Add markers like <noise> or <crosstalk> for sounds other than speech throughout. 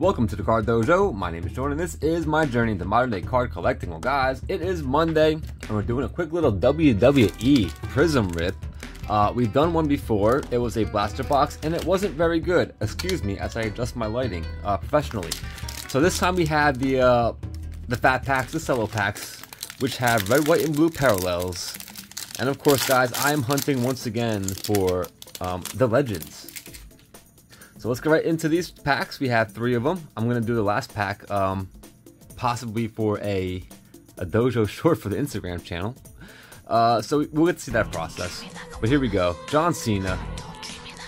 Welcome to the Card Dojo. My name is Jordan, this is my journey into modern day card collecting. Well, guys, it is Monday, and we're doing a quick little WWE Prizm rip. Uh, we've done one before. It was a blaster box, and it wasn't very good. Excuse me as I adjust my lighting uh, professionally. So this time we have the uh, the fat packs, the solo packs, which have red, white, and blue parallels. And of course, guys, I am hunting once again for um, the legends. So let's get right into these packs. We have three of them. I'm gonna do the last pack, um, possibly for a a dojo <laughs> short for the Instagram channel. Uh, so we'll get to see that process. But here we go. John Cena,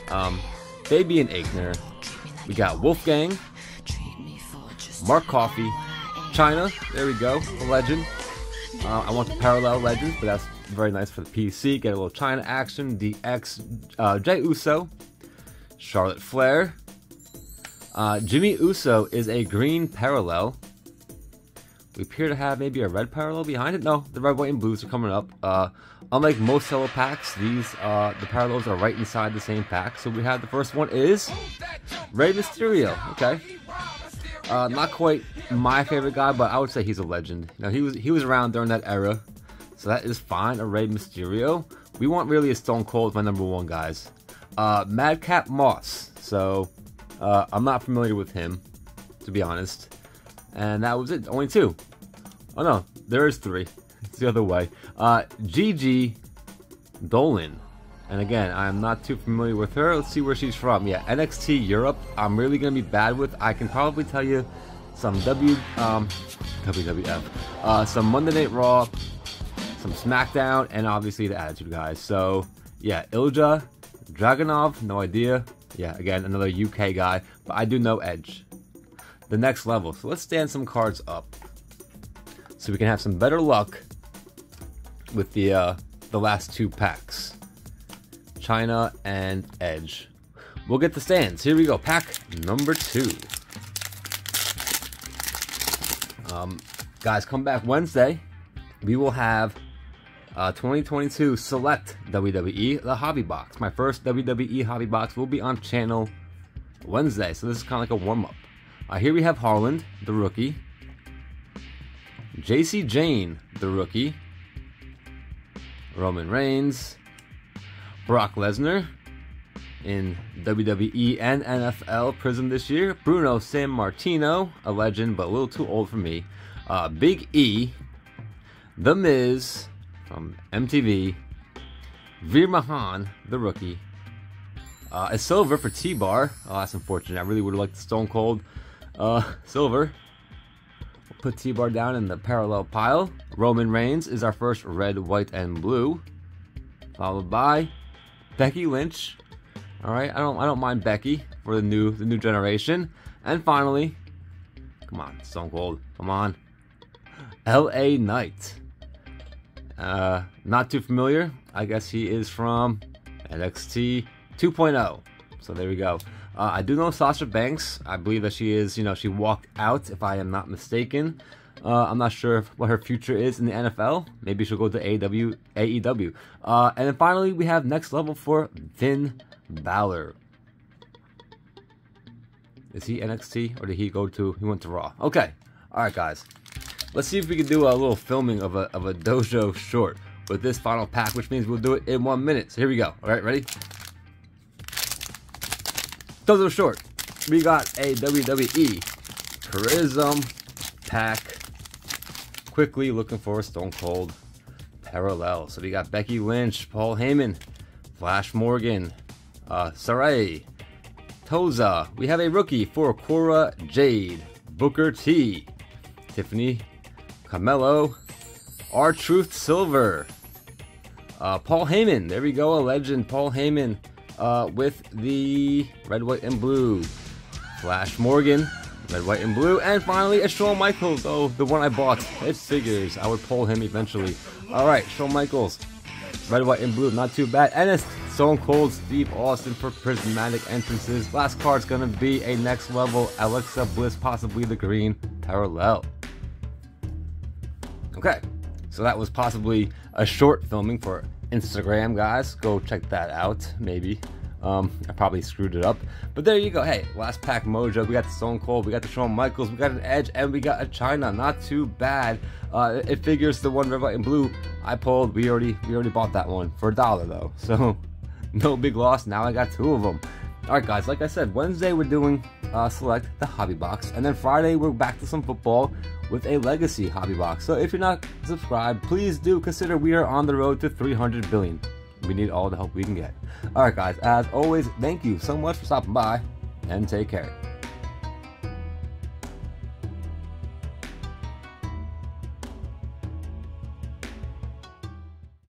um, and Aichner. We got Wolfgang, Mark Coffey, Chyna. There we go, a legend. Uh, I want the parallel legends, but that's very nice for the PC. Get a little Chyna action. DX, uh, Jey Uso, Charlotte Flair. Uh, Jimmy Uso is a green parallel. We appear to have maybe a red parallel behind it. No, the red, white, and blues are coming up. Uh, unlike most solo packs, these uh, the parallels are right inside the same pack. So we have the first one is Rey Mysterio. Okay, uh, not quite my favorite guy, but I would say he's a legend. Now he was he was around during that era, so that is fine. A Rey Mysterio. We want really a Stone Cold, my number one guys uh, Madcap Moss. So uh, I'm not familiar with him, to be honest. And that was it. Only two. Oh no, there is three. <laughs> It's the other way. Uh, Gigi Dolan. And again, I'm not too familiar with her. Let's see where she's from. Yeah, NXT Europe. I'm really gonna be bad with. I can probably tell you some W um, WWF, uh, some Monday Night Raw, some SmackDown, and obviously the Attitude guys. So yeah, Ilja Dragunov, no idea. Yeah, again, another UK guy, but I do know Edge. The next level. So let's stand some cards up. So we can have some better luck with the uh, the last two packs. Chyna and Edge. We'll get the stands. Here we go. Pack number two. Um, guys, come back Wednesday. We will have uh, 2022 Select WWE, the Hobby Box. My first WWE Hobby Box will be on channel Wednesday, so this is kind of like a warm up. Uh, here we have Harland, the rookie. Jacy Jayne, the rookie. Roman Reigns. Brock Lesnar in WWE and NFL Prizm this year. Bruno Sammartino, a legend, but a little too old for me. Uh, Big E. The Miz from MTV. Veer Mahaan, the rookie. Uh, a silver for T-Bar. Oh, that's unfortunate. I really would have liked Stone Cold uh, silver. We'll put T-Bar down in the parallel pile. Roman Reigns is our first red, white, and blue. Followed by Becky Lynch. All right, I don't I don't mind Becky for the new the new generation. And finally, come on, Stone Cold, come on, L.A. Knight. Uh, not too familiar. I guess he is from NXT 2.0. So there we go. Uh, I do know Sasha Banks. I believe that she is, you know, she walked out, if I am not mistaken. Uh, I'm not sure what her future is in the NFL. Maybe she'll go to AEW. AEW. Uh, and then finally, we have next level for Finn Balor. Is he NXT or did he go to? He went to Raw. Okay. All right, guys. Let's see if we can do a little filming of a, of a dojo short with this final pack, which means we'll do it in one minute. So here we go. All right, ready? Dojo short. We got a WWE Prizm pack. Quickly looking for a Stone Cold parallel. So we got Becky Lynch, Paul Heyman, Flash Morgan, uh, Sarray, Toza. We have a rookie for Cora Jade, Booker T, Tiffany Carmelo, R-Truth Silver, uh, Paul Heyman. There we go, a legend. Paul Heyman uh, with the red, white, and blue. Flash Morgan, red, white, and blue. And finally, a Shawn Michaels. Oh, the one I bought. It figures I would pull him eventually. All right, Shawn Michaels, red, white, and blue. Not too bad. And it's Stone Cold Steve Austin for prismatic entrances. Last card's gonna be a next level Alexa Bliss, possibly the green parallel. Okay, so that was possibly a short filming for Instagram, guys. Go check that out, maybe. Um, I probably screwed it up. But there you go. Hey, last pack mojo. We got the Stone Cold, we got the Shawn Michaels, we got an Edge, and we got a Chyna. Not too bad. Uh, it figures the one red, white, and blue I pulled. We already we already bought that one for a dollar though. <laughs> So no big loss. Now I got two of them. Alright guys, like I said, Wednesday we're doing uh, select the hobby box, and then Friday we're back to some football with a legacy hobby box. So if you're not subscribed, please do consider we are on the road to 300 billion. We need all the help we can get. Alright guys, as always, thank you so much for stopping by, and take care.